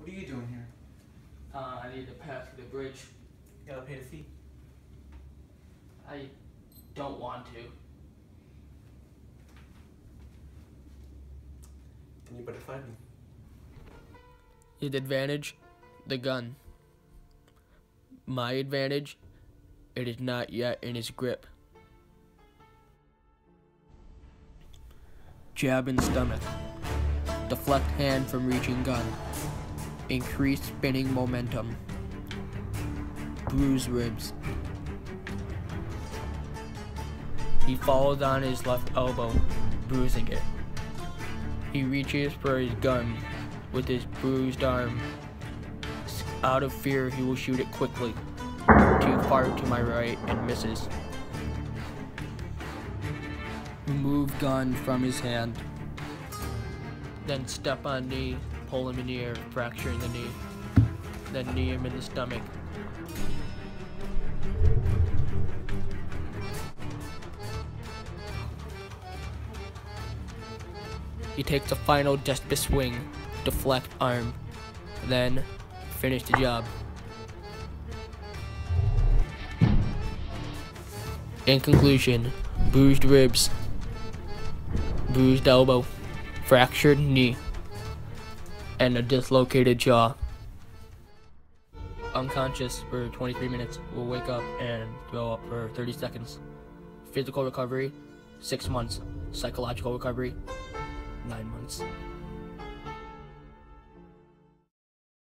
What are you doing here? Uh, I need to pass the bridge. You gotta pay the fee. I don't want to. Then you better find me. His advantage, the gun. My advantage, it is not yet in his grip. Jab in stomach. Deflect hand from reaching gun. Increase spinning momentum. Bruise ribs. He falls on his left elbow, bruising it. He reaches for his gun with his bruised arm. Out of fear, he will shoot it quickly. Too far to my right and misses. Remove gun from his hand. Then step on knee, pull him in the air, fracturing the knee. Then knee him in the stomach. He takes a final desperate swing, deflect arm, then finish the job. In conclusion, bruised ribs, bruised elbow, fractured knee, and a dislocated jaw. Unconscious for 23 minutes, will wake up and throw up for 30 seconds. Physical recovery, 6 months. Psychological recovery, 9 months.